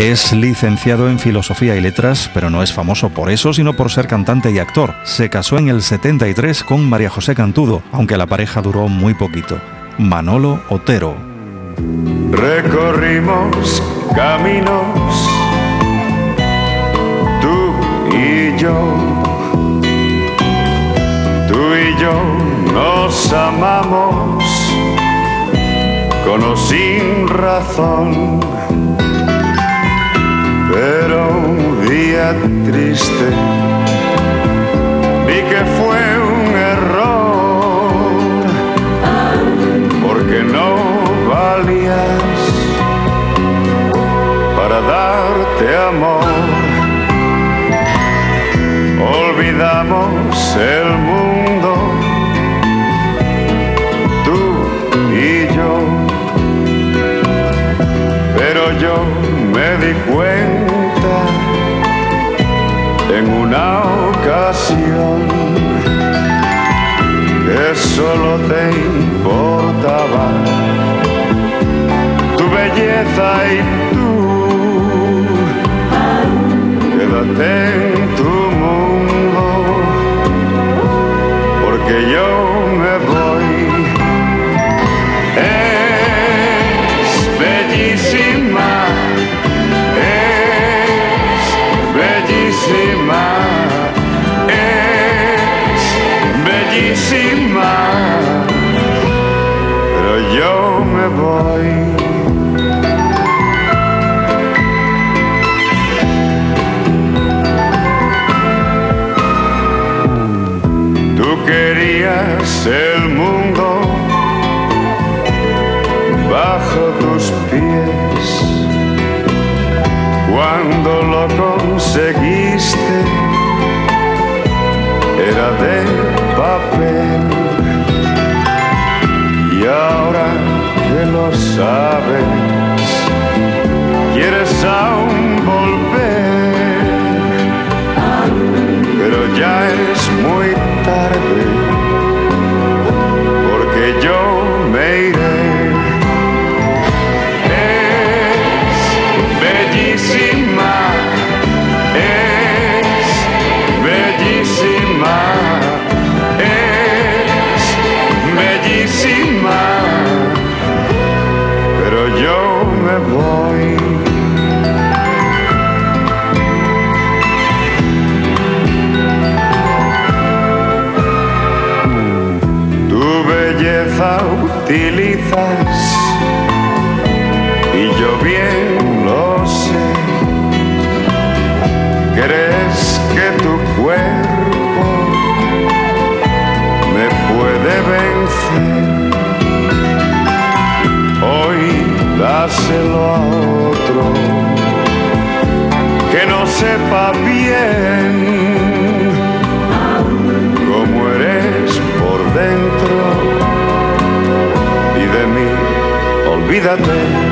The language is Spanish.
Es licenciado en Filosofía y Letras, pero no es famoso por eso, sino por ser cantante y actor. Se casó en el 73 con María José Cantudo, aunque la pareja duró muy poquito. Manolo Otero. Recorrimos caminos, tú y yo. Tú y yo nos amamos con o sin razón triste vi que fue un error, porque no valías para darte amor. Olvidamos el mundo, tú y yo, pero yo me di cuenta en una ocasión que solo te importaba tu belleza y tú. Quédate voy. Querías el mundo bajo tus pies cuando lo conseguiste lo sabes. Quieres aún volver pero ya es muy tarde me voy. Tu belleza utilizas y yo bien lo sé. ¿Crees que tu cuerpo dáselo a otro que no sepa bien cómo eres por dentro y de mí olvídate.